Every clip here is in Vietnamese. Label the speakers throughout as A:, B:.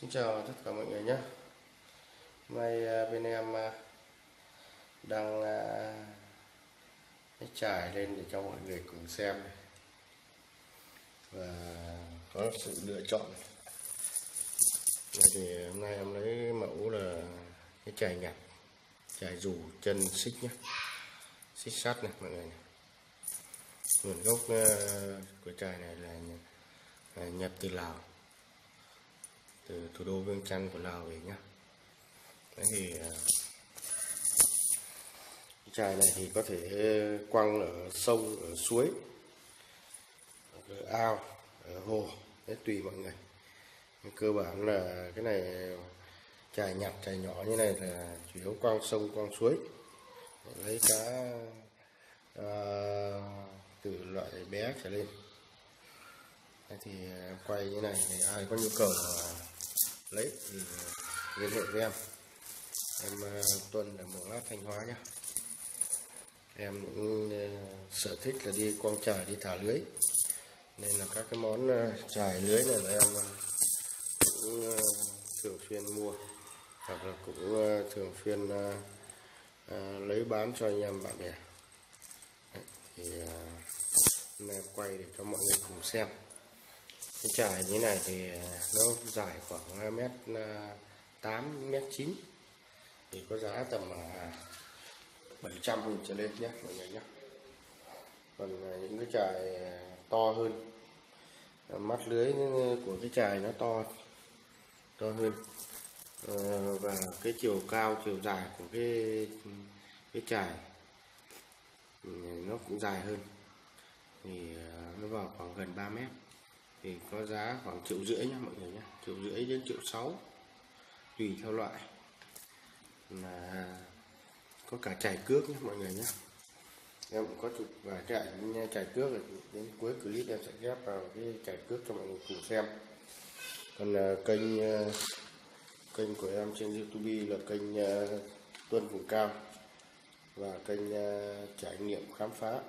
A: Xin chào tất cả mọi người nhé. Hôm nay à, bên em à, đang à, trải lên để cho mọi người cùng xem và có sự lựa chọn thì hôm nay em lấy mẫu là cái chài nhặt chài rủ chân xích nhé. Xích sắt này, mọi người này. nguồn gốc của chài này là nhập từ Lào từ thủ đô Viêng Chăn của Lào về nhá. Đấy thì à, cái chai này thì có thể quăng ở sông ở suối ở ao ở hồ đấy tùy mọi người. Nhưng cơ bản là cái này chài nhặt chài nhỏ như này là chủ yếu quăng sông quăng suối. Lấy cá à, từ loại bé trở lên. Thì à, quay như này thì ai có nhu cầu lấy thì liên hệ với em. Em ờ, tuần ở mường lát, thanh hóa nhé em cũng ờ, sở thích là đi quăng trải, đi thả lưới. Nên là các cái món ờ, trải lưới này là em cũng thường xuyên mua. Hoặc là cũng thường xuyên lấy bán cho anh em, bạn bè. Thì hôm nay em quay để cho mọi người cùng xem cái trải như này thì à, nó dài khoảng à, mét à, tám, mét chín. Thì có giá tầm 700 nghìn trở lên nhé, mọi người nhé. Còn những cái trải to hơn. Mắt lưới của cái trải nó to to hơn. Ờ, và cái chiều cao, chiều dài của cái cái trải ừ, nó cũng dài hơn. Thì nó vào khoảng gần 3 mét thì có giá khoảng triệu rưỡi nha mọi người nhé triệu rưỡi đến triệu sáu tùy theo loại. Là có cả chải cước nhé mọi người nhé em cũng có chụp và ảnh chải cước rồi đến cuối clip em sẽ ghép vào cái chải cước cho mọi người cùng xem. Còn uh, kênh uh, kênh của em trên youtube là kênh uh, tuân vùng cao và kênh uh, trải nghiệm khám phá.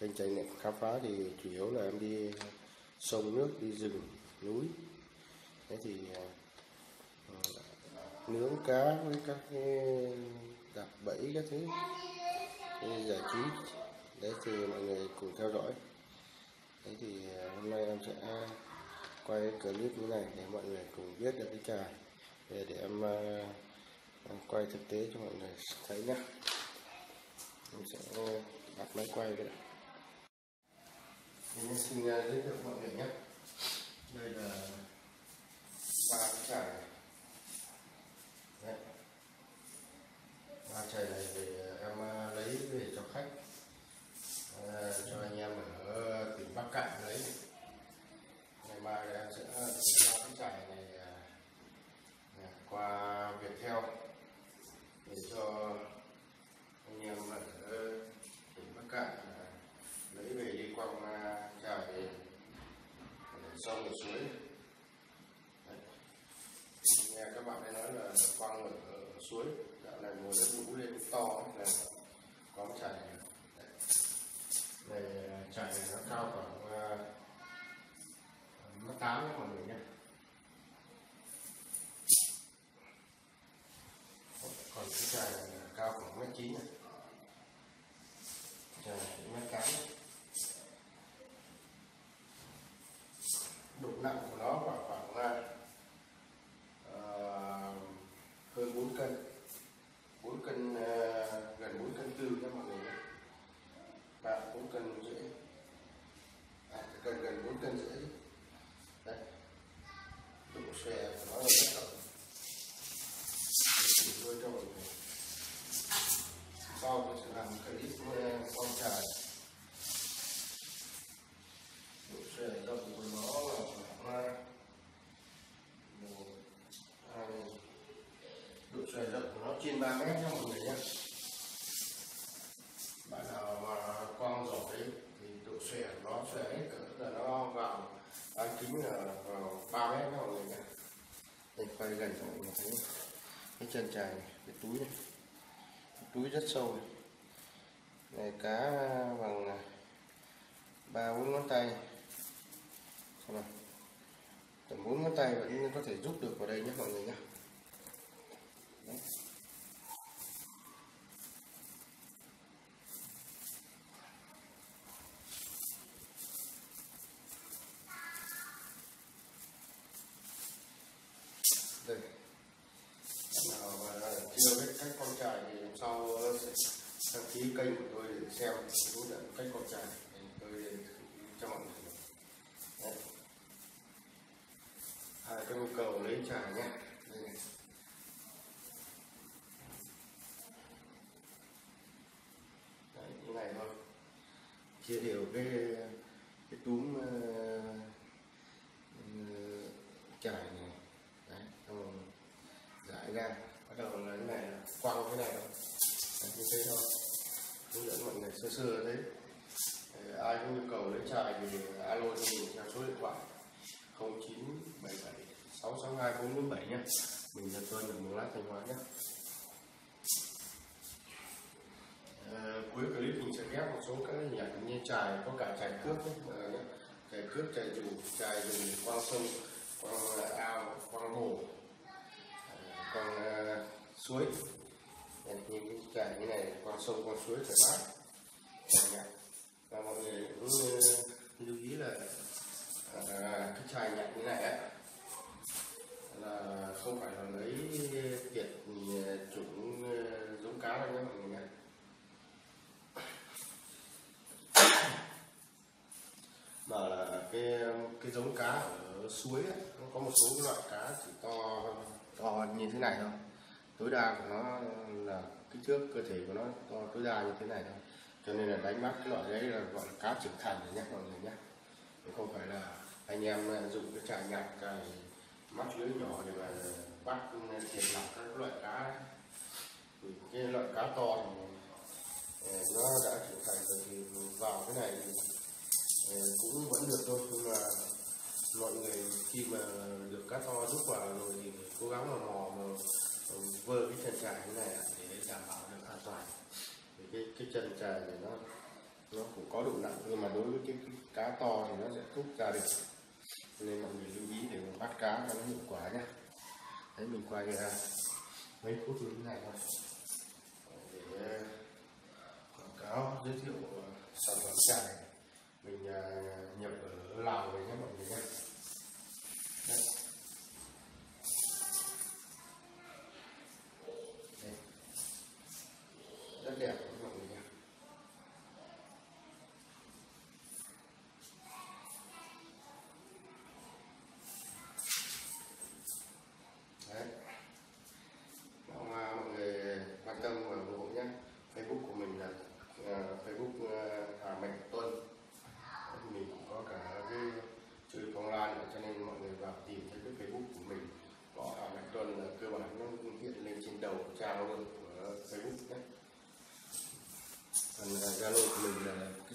A: Kênh trải nghiệm khám phá thì chủ yếu là em đi sông nước đi rừng núi. Thế thì uh, nướng cá với các cái đặt bẫy các thứ. Giải trí. Đấy thì mọi người cùng theo dõi. Đấy thì uh, hôm nay em sẽ quay clip như này để mọi người cùng biết được cái trà để để em uh, quay thực tế cho mọi người thấy nhá. Em sẽ đặt máy quay đây mình xin ờ, giới thiệu mọi người nhé. Đây là ba cái chải này ba chải này thì em à, lấy về cho khách à, cho anh em ở tỉnh bắc cạn lấy ngày mai em sẽ ba cái chải này à, qua viettel để cho anh em ở tỉnh bắc cạn lấy về đi quăng trà về sông ở suối Đấy. nghe các bạn ấy nói là quăng ở, ở suối dạo này mùa nước lũ lên to là có cái chài này này chài này nó cao khoảng mét tám mọi người nhé còn cái chài này cao khoảng mét chín này chài mét tám độ nặng của nó khoảng khoảng uh, hơn 4 cân 4 cân uh, gần 4 cân tư các mọi người nhé ba 4 cân rưỡi à, gần gần 4 cân rưỡi đấy độ xòe của nó là rất rộng chỉ thôi cho mọi người sau tôi sẽ làm clip con trà độ xòe rộng của nó trời rộng của nó trên 3 mét nha mọi người nhé. Bạn nào mà quăng giỏi thì độ xòe nó xòe hết cỡ là nó vào bán kính là vào 3 mét nha mọi người nhé. Đây, quay gần cho mọi người thấy cái chân trài này, cái túi này. Cái túi rất sâu này. Này, cá bằng à, ba, bốn ngón tay. Xem nào. Tầm bốn ngón tay vẫn có thể rút được vào đây nhé, mọi người nhé. Xem hướng dẫn cách con trai tôi cho mọi người. Đấy. À, ai có nhu cầu lấy trà nhé. Đây này. Đấy, như này thôi. Chia đều cái cái túm ờ, ờ, uh, trải này. Đấy xong rồi giải ra. Bắt đầu là cái này quăng cái này thôi. Đấy, như thế thôi hướng dẫn mọi người sơ sơ thế ờ, ai có nhu cầu lấy chai thì ờ, alo cho mình theo số điện thoại 0977 662 447 nhé mình là Tuân ở Mường Lát Thanh Hóa nhé à, cuối clip mình sẽ ghép một số các hình ảnh như trài có cả trài cướp nhé chài cướp ờ, chài trài cước trài dù trài rừng quang sông quang ao quang hồ quang suối. Đấy, như cái trài như này qua sông qua suối thoải mái. Và mọi người cũng ờ, lưu ý là à, cái chai nhạc như này á là không phải là lấy tiệt ờ, chủng ờ, giống cá đâu nhé mọi người nhé. Mà là cái cái giống cá ở suối á, nó có một số loại cá chỉ to to như thế này thôi tối đa của nó là kích thước cơ thể của nó to tối đa như thế này thôi. Cho nên là đánh bắt cái loại đấy là gọi là cá trưởng thành nhé mọi người nhé không phải là anh em à, dùng cái chài nhạc, cái mắt lưới nhỏ để mà bắt ừ, thiệt lọc các loại cá ấy. Thì cái loại cá to thì ờ, nó đã trưởng thành rồi thì vào cái này thì ờ, cũng vẫn được thôi. Nhưng mà mọi người khi mà được cá to rút vào rồi thì cố gắng mà mò mà vơ cái chân chài như này để đảm bảo được an toàn. Thì cái cái chân chài này nó nó cũng có độ nặng nhưng mà đối với cái, cái cá to thì nó sẽ thúc ra được. Nên mọi người lưu ý để mình bắt cá cho nó hiệu quả nhé đấy mình quay ra mấy phút như thế này thôi. Để ờ, quảng cáo giới thiệu ờ, sản phẩm chài mình ờ, nhập ở lào về nhé mọi người nhé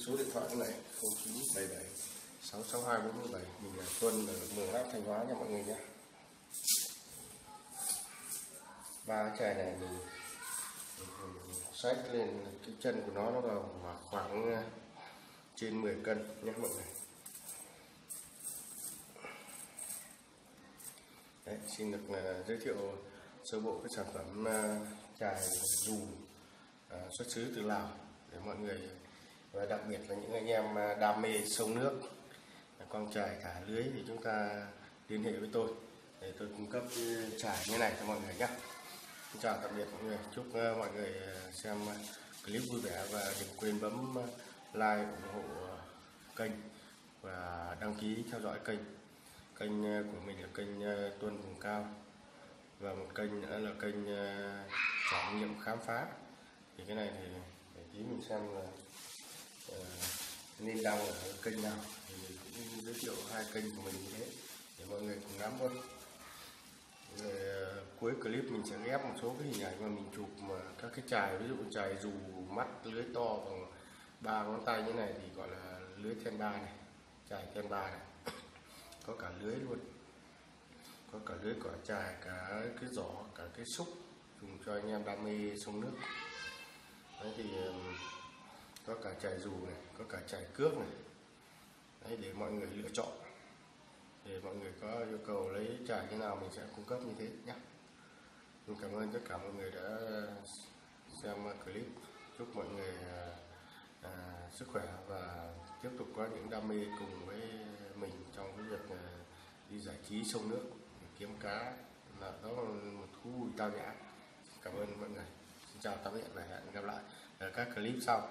A: số điện thoại này 0977 662 447 mình là Tuân ở Mường Lát Thanh Hóa nha mọi người nhé. ba cái chai này mình, mình, xách lên cái chân của nó nó vào khoảng ờ, trên 10 cân nhé mọi người Đấy, xin được uh, giới thiệu sơ bộ cái sản phẩm ờ, uh, chài dù uh, xuất xứ từ Lào để mọi người và đặc biệt là những anh em à, đam mê sông nước con trải thả lưới thì chúng ta liên hệ với tôi để tôi cung cấp ừ, trải như này cho mọi người nhé. Xin chào tạm biệt mọi người. Chúc à, mọi người à, xem clip vui vẻ và đừng quên bấm like ủng hộ kênh và đăng ký theo dõi kênh. Kênh của mình là kênh Tuân Vùng Cao và một kênh nữa là kênh trải nghiệm khám phá. Thì cái này thì để tí mình xem là Ờ, nên đăng ở kênh nào? Thì mình cũng giới thiệu hai kênh của mình như thế, để mọi người cùng nắm hơn. rồi ờ, cuối clip mình sẽ ghép một số cái hình ảnh mà mình chụp mà các cái chài, ví dụ chài dù mắt, lưới to bằng ba ngón tay như này thì gọi là lưới ten ba này, chài ten ba này. Có cả lưới luôn. Có cả lưới cỏ chài, cả cái giỏ, cả cái xúc dùng cho anh em đam mê sông nước. Đấy thì có cả chài dù này có cả chài cước này. Đấy để mọi người lựa chọn. Để mọi người có yêu cầu lấy trải như nào mình sẽ cung cấp như thế nhé. Mình cảm ơn tất cả mọi người đã xem clip. Chúc mọi người à, à, sức khỏe và tiếp tục có những đam mê cùng với mình trong cái việc à, đi giải trí sông nước kiếm cá. Là đó là một thú vui tao nhã. Cảm ơn mọi người. Xin chào tạm biệt và hẹn gặp lại ở các clip sau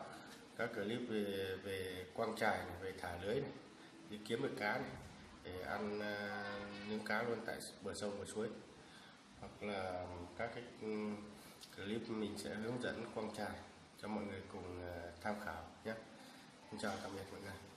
A: các clip về về quang trải này, về thả lưới này đi kiếm được cá này để ăn uh, những cá luôn tại bờ sông bờ suối. Hoặc là các cái ừ, clip mình sẽ hướng dẫn quang trải cho mọi người cùng uh, tham khảo nhé. Xin chào tạm biệt mọi người.